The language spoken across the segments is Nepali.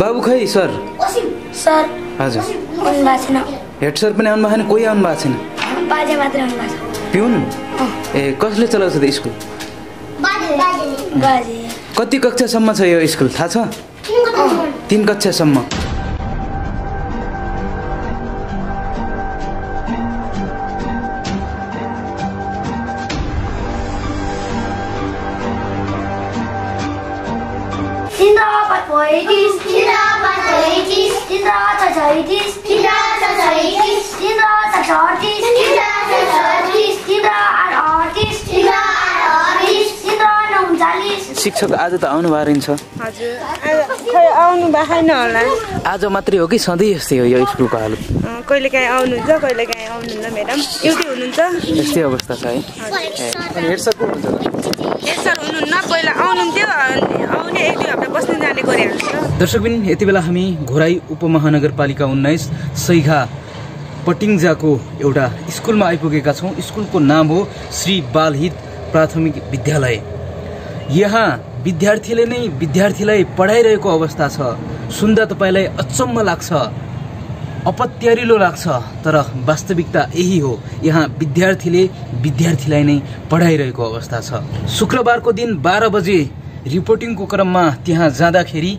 बाबु खै सर? सर। हजुर। हेड सर पनि आउनु भएको छैन? कोही आउनु भएको छैन पिउन? ए कसले चलाउँछ त स्कुल? बाजे। कति कक्षासम्म छ यो स्कुल? थाहा छ? तिन कक्षासम्म। जिन्दाबाद जिन्दाबाद छ छ छ छ शिक्षक आज त आउनु भएको रहेछ हजुर। आज खै आउनु भएन होला। आज मात्रै हो कि सधैँ यस्तै हो यो स्कुलको हालत अँ, कहिलेकाहीँ आउनुहुन्छ कहिलेकाहीँ आउनुहुन्न म्याडम? एउटै हुनुहुन्छ? यस्तै अवस्था छ है। ए, अनि हेड सर को हुनुहुन्छ? हेड सर हुनुहुन्न पहिला आउनुहुन्थ्यो गरिहाल्छ दर्शकबिन यति बेला हामी घोराई उपमहानगरपालिका उन्नाइस सैघा पटिङ्जाको एउटा स्कुलमा आइपुगेका छौँ। स्कुलको नाम हो श्री बालहित प्राथमिक विद्यालय। यहाँ विद्यार्थीले नै विद्यार्थीलाई पढाइरहेको अवस्था छ। सुन्दा तपाईँलाई अचम्म लाग्छ अपत्यारिलो लाग्छ तर वास्तविकता यही हो। यहाँ विद्यार्थीले विद्यार्थीलाई नै पढाइरहेको अवस्था छ। शुक्रबारको दिन बाह्र बजे रिपोर्टिङको क्रममा त्यहाँ जाँदाखेरि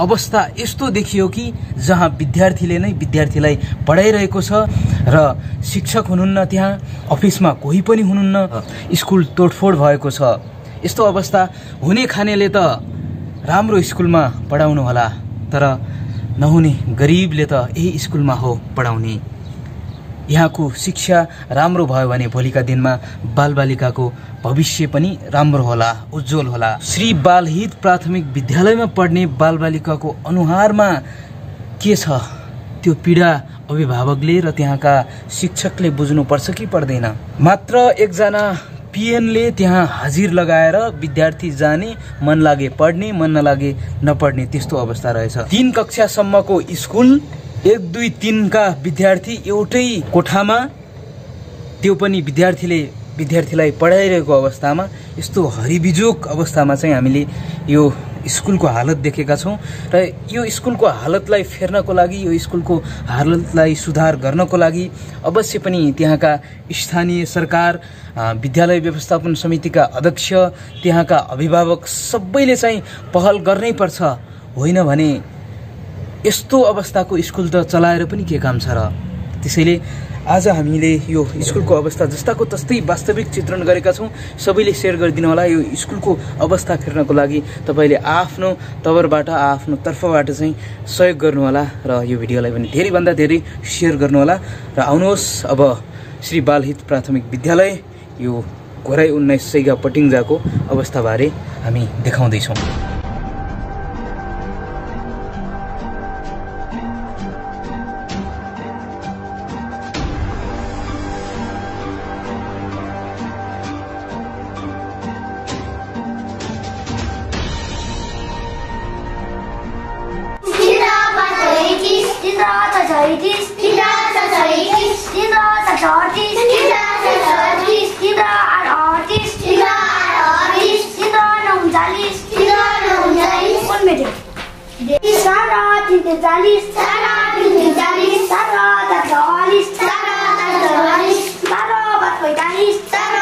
अवस्था यस्तो देखियो कि जहाँ विद्यार्थीले नै विद्यार्थीलाई पढाइरहेको छ र शिक्षक हुनुहुन्न त्यहाँ अफिसमा कोही पनि हुनुहुन्न स्कुल तोडफोड भएको छ। यस्तो अवस्था हुने खानेले त राम्रो स्कुलमा पढाउनु होला तर नहुने गरिबले त यही स्कुलमा हो पढाउने। यहाँको शिक्षा राम्रो भयो भने भोलिका दिनमा बालबालिकाको भविष्य पनि राम्रो होला उज्जवल होला। श्री बालहित प्राथमिक विद्यालयमा पढ्ने बालबालिकाको अनुहारमा के छ? त्यो पीडा अभिभावकले र त्यहाँका शिक्षकले बुझ्नुपर्छ कि पर्दैन? मात्र एकजना पिएनले त्यहाँ हाजिर लगाएर विद्यार्थी जाने मन लागे पढ्ने मन नलागे नपढ्ने त्यस्तो अवस्था रहेछ। तिन कक्षासम्मको स्कुल एक दुई तिनका विद्यार्थी एउटै कोठामा त्यो पनि विद्यार्थीले विद्यार्थीलाई पढाइरहेको अवस्थामा यस्तो हरिबिजोक अवस्थामा चाहिँ हामीले यो स्कुलको हालत देखेका छौँ र यो स्कुलको हालतलाई फेर्नको लागि यो स्कुलको हालतलाई सुधार गर्नको लागि अवश्य पनि त्यहाँका स्थानीय सरकार विद्यालय व्यवस्थापन समितिका अध्यक्ष त्यहाँका अभिभावक सबैले चाहिँ पहल गर्नै पर्छ। होइन भने यस्तो अवस्थाको स्कुल त चलाएर पनि के काम छ र? त्यसैले आज हामीले यो स्कुलको अवस्था जस्ताको तस्तै वास्तविक चित्रण गरेका छौँ। सबैले सेयर गरिदिनु होला यो स्कुलको अवस्था फेर्नको लागि। तपाईँले आफ्नो तवरबाट आफ्नो तर्फबाट चाहिँ सहयोग गर्नुहोला र यो भिडियोलाई पनि धेरैभन्दा धेरै सेयर गर्नुहोला र आउनुहोस् अब श्री बालहित प्राथमिक विद्यालय यो घोराई उन्नाइस सैगा पटिङ्जाको अवस्थाबारे हामी देखाउँदैछौँ। छैटिस जिन्दाबाद छ छैटिस जिन्दाबाद छ छैटिस जिन्दाबाद छ छत्तिस जिन्दाबाद छ छत्तिस जिन्दाबाद अडतिस जिन्दाबाद अडतिस जिन्दाबाद उन्चालिस जिन्दाबाद उन्चालिस कुन मेट्यो सारा तिन सय चालिस सारा तिन सय चालिस सारा दस चौवालिस सारा दस चौवालिस सारा पाँच पैँतालिस सारा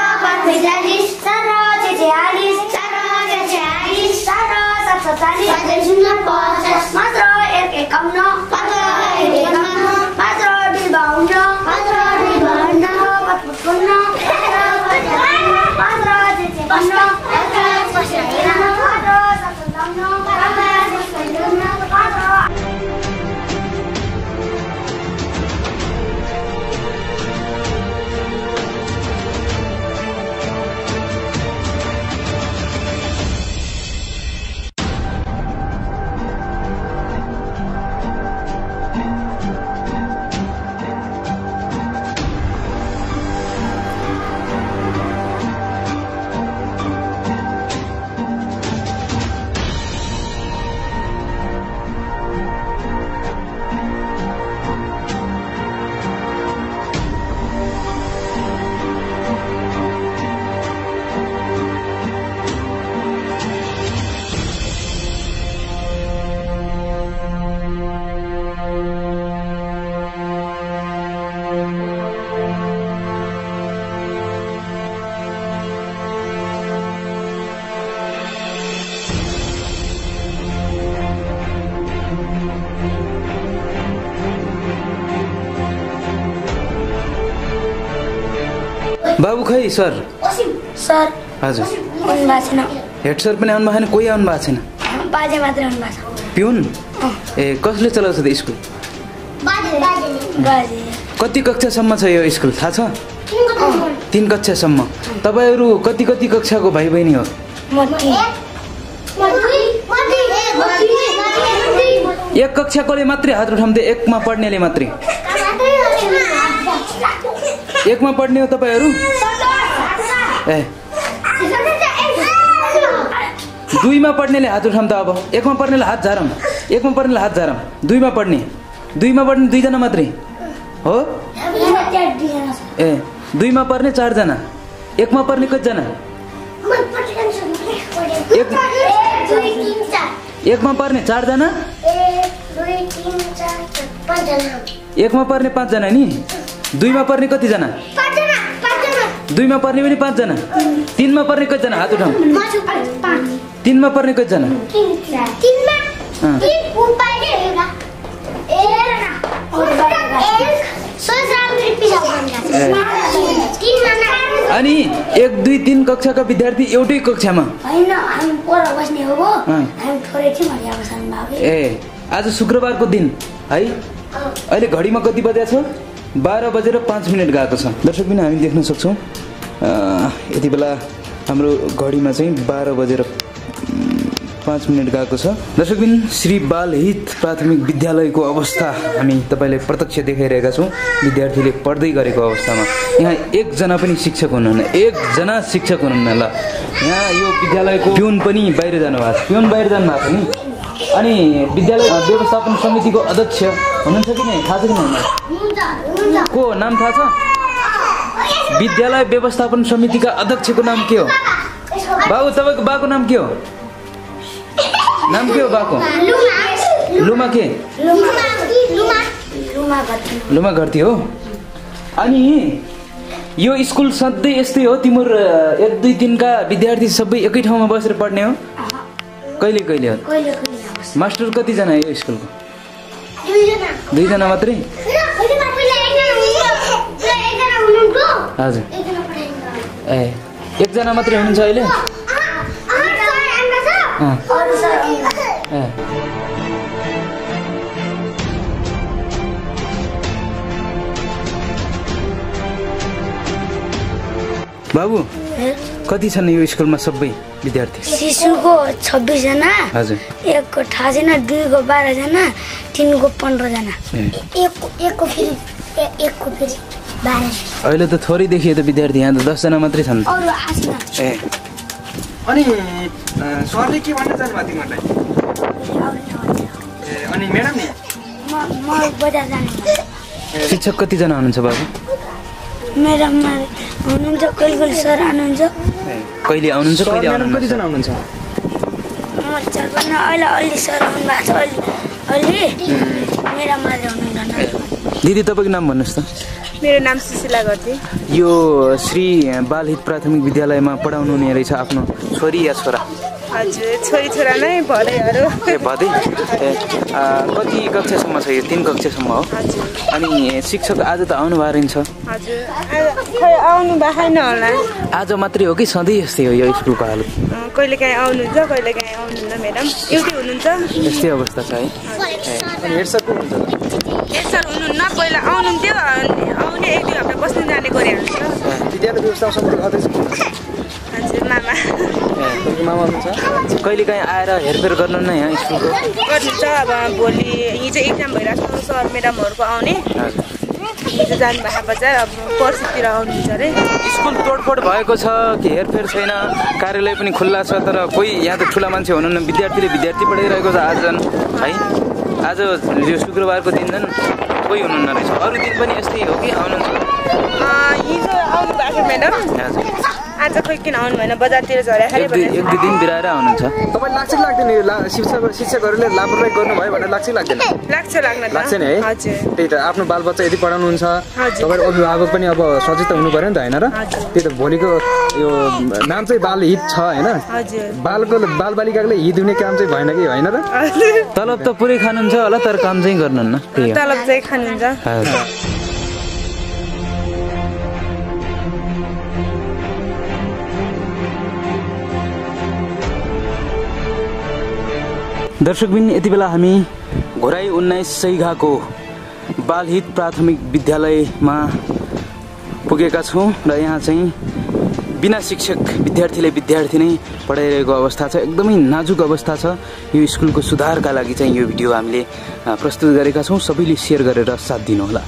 बाबु खै सर? सर। हजुर। हेड सर पनि आउनु भएको छैन कोही आउनु भएको छैन? बाजे मात्र आउनु भएको छ। पिउन? ए कसले चलाउँछ त स्कुल? बाजे बाजे कति कक्षासम्म छ यो स्कुल? थाहा छ? तिन कक्षासम्म। तपाईँहरू कति कति कक्षाको भाइ बहिनी हो एक कक्षाकोले मात्रै हात उठाउँदै एकमा पढ्नेले मात्रै। एकमा पढ्ने हो तपाईँहरू? ए। दुईमा पढ्नेले हात उठाउँ त अब। एकमा पढ्नेले हात झारौँ। एकमा पढ्नेले हात झारौँ। दुईमा पढ्ने। दुईमा पढ्ने दुईजना मात्रै। हो? ए दुईमा पर्ने चारजना? एकमा पर्ने कतिजना? एकमा पर्ने चारजना? एकमा पर्ने पाँचजना नि? दुईमा पर्ने कतिजना? दुईमा पर्ने पनि पाँचजना। तिनमा पर्ने कतिजना? हात उठाउँ। तिनमा पर्ने कतिजना? अनि एक दुई तिन कक्षाका विद्यार्थी एउटै कक्षामा। ए आज शुक्रबारको दिन है? अहिले घडीमा कति बजेको छ? बाह्र बजेर पाँच मिनट गएको छ। दर्शक पनि हामी देख्न सक्छौँ। यति बेला हाम्रो घडीमा चाहिँ बाह्र बजेर पाँच मिनट गएको छ। दर्शकबिन श्री बालहित प्राथमिक विद्यालयको अवस्था हामी तपाईँले प्रत्यक्ष देखाइरहेका छौँ। विद्यार्थीले पढ्दै गरेको अवस्थामा। यहाँ एकजना पनि शिक्षक हुनुहुन्न। एकजना शिक्षक हुनुहुन्न ल। यहाँ यो विद्यालयको पिउन पनि बाहिर जानुभएको छ। पिउन बाहिर जानुभएको छ नि? अनि विद्यालय व्यवस्थापन समितिको अध्यक्ष हुनुहुन्छ कि नै? थाहा छ कि को नाम थाहा छ? विद्यालय व्यवस्थापन समितिका अध्यक्षको नाम के हो? बाबु तपाईँको बाको नाम के हो? नाम के हो बाको? लुमा के लुमा घरती हो। अनि यो स्कुल सधैँ यस्तै हो? तिम्रो एक दुई दिनका विद्यार्थी सबै एकै ठाउँमा बसेर पढ्ने हो? कहिले कहिले हो? मास्टर कतिजना यो स्कुलको? दुईजना मात्रै? हजुर। ए एकजना मात्रै हुनुहुन्छ अहिले? बाबु कति छन् यो स्कुलमा सबै विद्यार्थी? शिशुको छब्बिसजना हजुर। एकको छैन दुईको बाह्रजना तिनको पन्ध्रजना। अहिले त थोरै देखियो त विद्यार्थी यहाँ त दसजना मात्रै छन्। ए। अनि सरले के भन्न चाहनुभयो तिमीहरूलाई ए, अनि म्याडम नि? म म बजार जाने। भन्छु। शिक्षक कतिजना हुनुहुन्छ बाबु? मेरोमा हुनुहुन्छ कहिले कहिले सर आउनुहुन्छ? कहिले आउनुहुन्छ कहिले आउनुहुन्छ? कतिजना हुनुहुन्छ म चार पाँच अहिले अलि सर आउनु भएको छ अलि अलि मेरो माझे हुनुहुन्न दिदी तपाईँको नाम भन्नुहोस् त। मेरो नाम सुशीला गर्थे यो श्री बालहित प्राथमिक विद्यालयमा पढाउनु हुने रहेछ आफ्नो छोरी या छोरा? हजुर छोरी छोरा नै भरेहरू ए भदै? ए कति कक्षासम्म छ यो? तिन कक्षासम्म हो? अनि शिक्षक आज त आउनु भएको रहेछ हजुर। खै आउनु भएन होला। आज मात्रै हो कि सधैँ यस्तै हो यो स्कुलको हालत अँ, कहिले काहीँ आउनुहुन्छ कहिले काहीँ आउनुहुन्न म्याडम। एउटै हुनुहुन्छ? यस्तै अवस्था छ है। हेड सर को हुनुहुन्छ? हेड सर हुनुहुन्न पहिला आउनुहुन्थ्यो एक दुई हप्ता बस्नु जाने? हजुर मामा। मामा हुनुहुन्छ? कहिले काहीँ आएर हेरफेर गर्नु न यहाँ स्कुलको? गर्नुहुन्छ अब भोलि हिजो इक्जाम भइरहेको छ सर म्याडमहरूको आउने। हिजो जानुभएको बजार अब पर्सितिर आउनुहुन्छ अरे। स्कुल तोडफोड भएको छ कि हेरफेर छैन? कार्यालय पनि खुल्ला छ तर कोही यहाँ त ठुला मान्छे हुनुहुन्न विद्यार्थीले विद्यार्थी पढाइरहेको छ आज झन् है? आज यो शुक्रबारको दिन झन् कोही हुनुहुन्न रहेछ। अरू दिन पनि यस्तै हो कि? आउनुहुन्छ हिजो आउनु भएको थियो म्याडम हजुर। आज खोइ किन आउनु भएन? बजारतिर झरे खाले एक दुई दिन बिराएर आउनुहुन्छ। तपाईँलाई लाग्छ कि लाग्दैन यो शिक्षक शिक्षकहरूले लापरवाही गर्नुभयो भनेर लाग्छ कि लाग्दैन? लाग्छ लाग्न त। लाग्छ नि है? त्यही त आफ्नो बालबच्चा यदि पढाउनुहुन्छ। तपाईँको अभिभावक पनि अब सचेत त हुनु पऱ्यो नि त होइन र। त्यही त भोलिको यो नाम चाहिँ बाल हित छ होइन? हजुर। बालको बालबालिकाले हित हुने काम चाहिँ भएन कि होइन र? तलब त पुरै खानुहुन्छ होला तर काम चाहिँ गर्नुहुन्न। तलब चाहिँ खानुहुन्छ। दर्शकबिन यति बेला हामी घोराई उन्नाइस सैघाको बालहित प्राथमिक विद्यालयमा पुगेका छौँ र यहाँ चाहिँ बिना शिक्षक विद्यार्थीले विद्यार्थी नै पढाइरहेको अवस्था छ। एकदमै नाजुक अवस्था छ। यो स्कुलको सुधारका लागि चाहिँ यो भिडियो हामीले प्रस्तुत गरेका छौँ। सबैले सेयर गरेर साथ दिनुहोला।